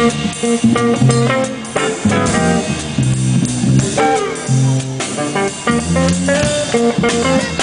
Thank you.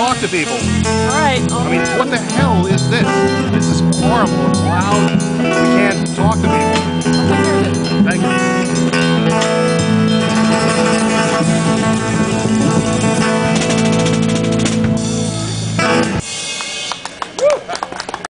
talk to people. All right. I mean, what the hell is this? This is horrible. It's loud. We can't talk to people.